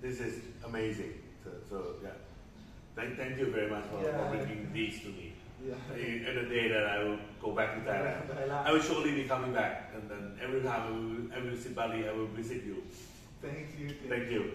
This is amazing. So, so yeah, thank, thank you very much for, yeah. for bringing these to me. Yeah. And the day that I will go back to Thailand, I will surely be coming back. And then every time I will, I will visit Bali, I will visit you. Thank you. Thank, thank you.